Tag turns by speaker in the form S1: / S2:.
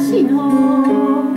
S1: しの。